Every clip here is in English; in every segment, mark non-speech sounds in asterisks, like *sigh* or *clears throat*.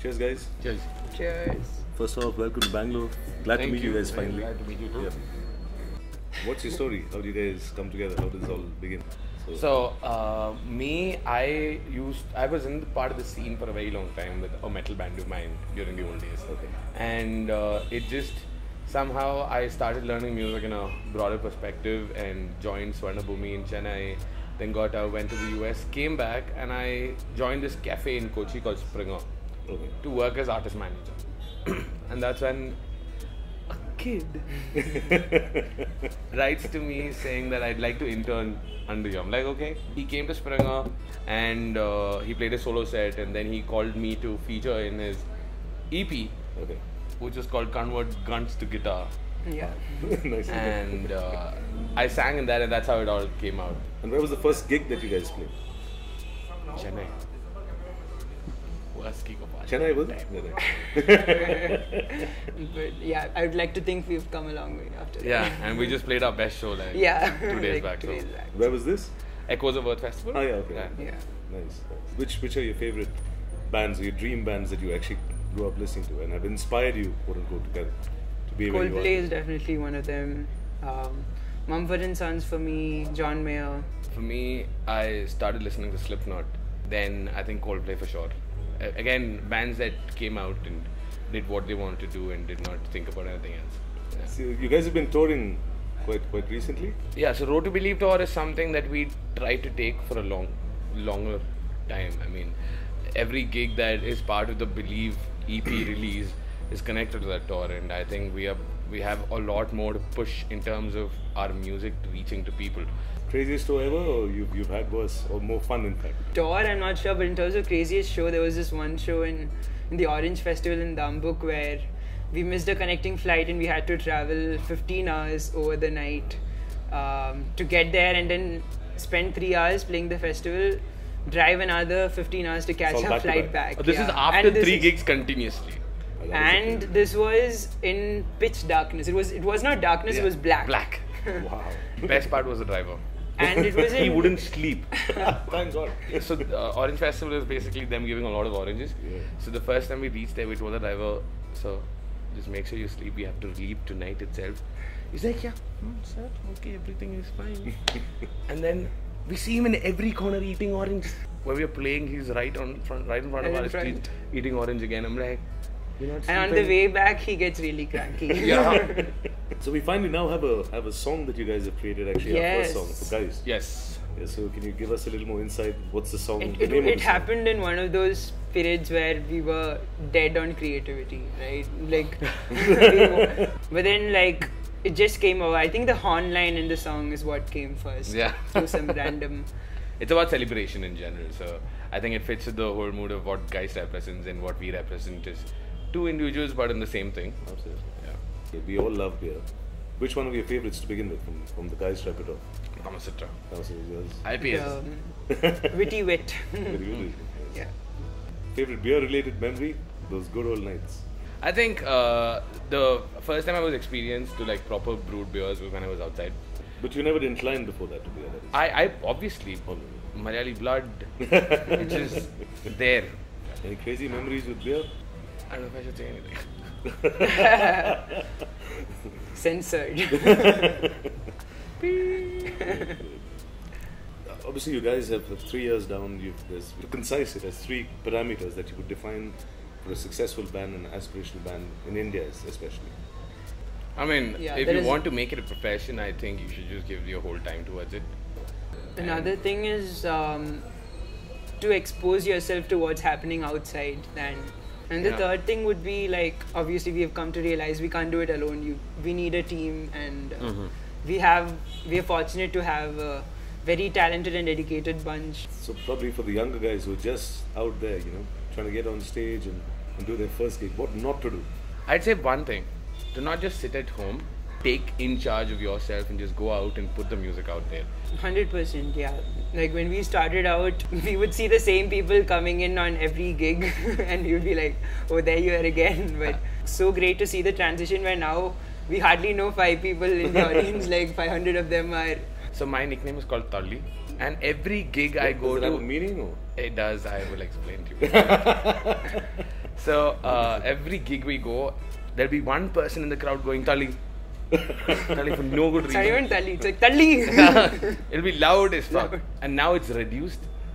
Cheers, guys. Cheers. Cheers. First off, welcome to Bangalore. Glad Thank to meet you, guys Very finally. Glad to meet you too. Yeah. *laughs* What's your story? How did you guys come together? How did this all begin? So uh, me, I used I was in the part of the scene for a very long time with a metal band of mine during the old days. Okay. And uh, it just somehow I started learning music in a broader perspective and joined Swarna Bhumi in Chennai. Then got out, went to the US, came back, and I joined this cafe in Kochi called Springer okay. to work as artist manager. and that's when a kid *laughs* writes to me saying that I'd like to intern under you. I'm like, okay. He came to Springer and uh, he played a solo set, and then he called me to feature in his EP, Okay. which was called Convert Guns to Guitar. Yeah. *laughs* nice. And uh, I sang in that, and that's how it all came out. And where was the first gig that you guys played? Chennai. Worst gig of all Chennai, was time. it? but yeah, I would like to think we've come a long way after that. Yeah, and we just played our best show like Yeah. two days like back. Two so. days back. Where was this? Echoes of Earth Festival. Oh, yeah, okay. Yeah. Nice. nice. Which Which are your favorite bands or your dream bands that you actually grew up listening to and have inspired you, quote unquote, to, get, to be where you Coldplay are? is definitely one of them. Um, Mumford and Sons for me. John Mayer. For me, I started listening to Slipknot. Then I think Coldplay for sure. Again, bands that came out and did what they wanted to do and did not think about anything else. Yeah. So you guys have been touring quite quite recently. Yeah, so Road to Believe tour is something that we try to take for a long, longer time. I mean, every gig that is part of the Believe EP *clears throat* release is connected to that tour, and I think we are we have a lot more to push in terms of our music reaching to people. Craziest tour ever, or you've, you've had worse or more fun in fact? Tour, I'm not sure, but in terms of craziest show, there was this one show in, in the Orange Festival in Dambuk where we missed a connecting flight and we had to travel 15 hours over the night um, to get there and then spend three hours playing the festival, drive another 15 hours to catch all our back back. back. Oh, this is after this three is- gigs continuously. And this was in pitch darkness. It was it was not darkness, it was black. Black. *laughs* wow. Best part was the driver. And it was *laughs* in, he wouldn't sleep. *laughs* Thank God. so uh, Orange Festival is basically them giving a lot of oranges. Yeah. So the first time we reached there, we told the driver, so just make sure you sleep. We have to leave tonight itself. He's like, yeah, hmm, sir, okay, everything is fine. *laughs* and then we see him in every corner eating orange. Where we are playing, he's right on front, right in front of in our street, eating orange again. I'm like, you're not And on the way back, he gets really cranky. Yeah. So we finally now have a have a song that you guys have created. Actually, our first song, for guys. yes. Yeah, so can you give us a little more insight? What's the song? It, the it, name it the song? happened in one of those periods where we were dead on creativity, right? Like, *laughs* but then like it just came over. I think the horn line in the song is what came first. Yeah. Through some random. *laughs* It's about celebration in general. So I think it fits with the whole mood of what Geist represents and what we represent is two individuals but in the same thing. Absolutely. Yeah. Yeah, we all love beer. Which one of your favorites to begin with from, from the guys' repertoire? Kamasitra. Now, so yours. IPS. Um, witty wit. *laughs* Very good. yeah. Favorite beer related memory? Those good old nights. I think uh, the first time I was experienced to like proper brewed beers was when I was outside. But you never inclined before that to beer. That is. I, I obviously Already. Malayali blood, *laughs* which is there. Any crazy memories with beer? I don't know if I should say anything. *laughs* Censored. *laughs* Obviously, you guys have, have three years down. You've there's to concise it as three parameters that you would define for a successful band and aspirational band in India, especially. I mean, Yeah, if you want to make it a profession, I think you should just give your whole time towards it. Another thing is um, to expose yourself to what's happening outside. And and the Yeah. third thing would be like obviously we have come to realize we can't do it alone. You we need a team, and uh, Mhm. we have we are fortunate to have a very talented and dedicated bunch. So probably for the younger guys who are just out there, you know, trying to get on stage and, and do their first gig, what not to do. I'd say one thing: do not just sit at home. Take in charge of yourself and just go out and put the music out there. Hundred percent, yeah. Like when we started out, *laughs* we would see the same people coming in on every gig, *laughs* and we would be like, "Oh, there you are again." *laughs* But so great to see the transition where now we hardly know five people in the audience. Like five hundred of them are. So my nickname is called Tully, and every gig I go Does it have a to, meaning or? it does. I will explain to you. So uh, every gig we go, there'll be one person in the crowd going Tali. Tali for no good It's not even reason. Tali. It's like Tali. *laughs* It'll be loud as fuck. Loud. And now it's reduced. *laughs*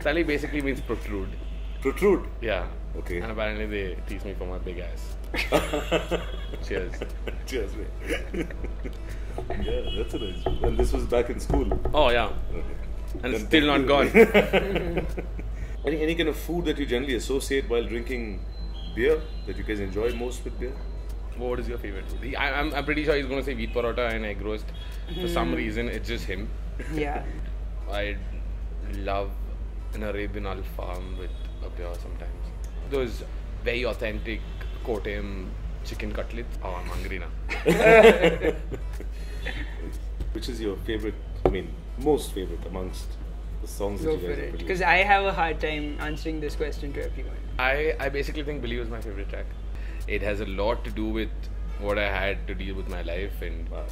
Tali basically means protrude. Protrude. Yeah. Okay. And apparently they tease me for my big ass. *laughs* Cheers. Cheers, mate. yeah, that's a nice one. And this was back in school. Oh yeah. Okay. And Then still not gone. any, any kind of food that you generally associate while drinking beer that you guys enjoy most with beer? What is your favorite food? He- I, I'm, I'm pretty sure he's going to say wheat paratha and egg roast. For some hmm. reason, it's just him. yeah. *laughs* I love an Arabian al faham with a beer sometimes. Those very authentic Kottayam chicken cutlets. Oh, I'm hungry now. *laughs* Which is your favorite, I mean, most favorite amongst the songs Go that for you guys have it. produced? Because I have a hard time answering this question to everyone. I, I basically think Billy was my favorite track. It has a lot to do with what I had to deal with my life and uh, Wow.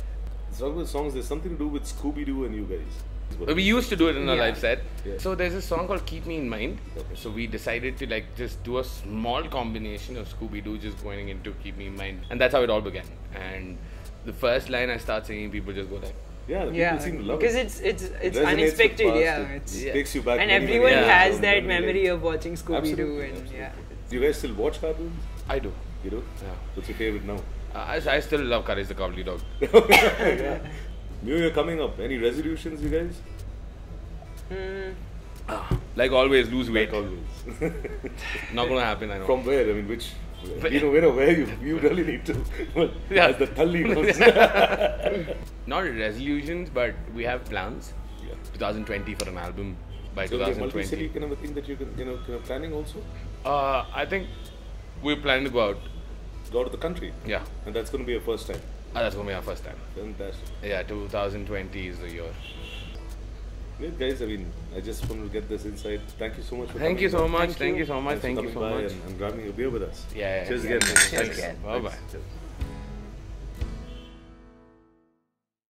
Let's talk about songs. There's something to do with Scooby Doo and you guys. But we used to do it in our Yeah. live set. Yeah. So there's a song called Keep Me in Mind. Okay. So we decided to like just do a small combination of Scooby Doo just going into Keep Me in Mind. And that's how it all began. And the first line I start singing, people just go like, Yeah, Yeah, people seem to love because it. it's it's it's resonates unexpected. past, Yeah, it it's Yeah. takes you back. and many, many everyone years has that memory memory of watching Scooby Doo, and yeah. Do you guys still watch cartoons? I do. You know? Yeah. What's your favorite now? I, I still love Courage the Cowardly Dog. *laughs* yeah. New Year coming up. Any resolutions, you guys? Hmm. Like always, lose weight. Like always. *laughs* Not gonna happen, I know. From where? I mean, which? You know, you know where you you *laughs* really need to. Well, Yeah. as the Tully knows. Not resolutions, but we have plans. yeah. 2020 for an album by So like multi-city kind of a thing that you can, you know, kind of planning also. Uh, I think we're planning to go out. Go out of the country, Yeah, and that's going to be your first time. Ah, that's gonna be our first time. Fantastic. Yeah, 2020 is the year. Great guys. I mean, I just want to get this insight. Thank you so much for Thank you so much. Thank Thank you. you so much. Thanks for Thank you so much. And, and grabbing a beer with us. Yeah, yeah, Cheers yeah. again. man. Cheers. Thanks. Cheers.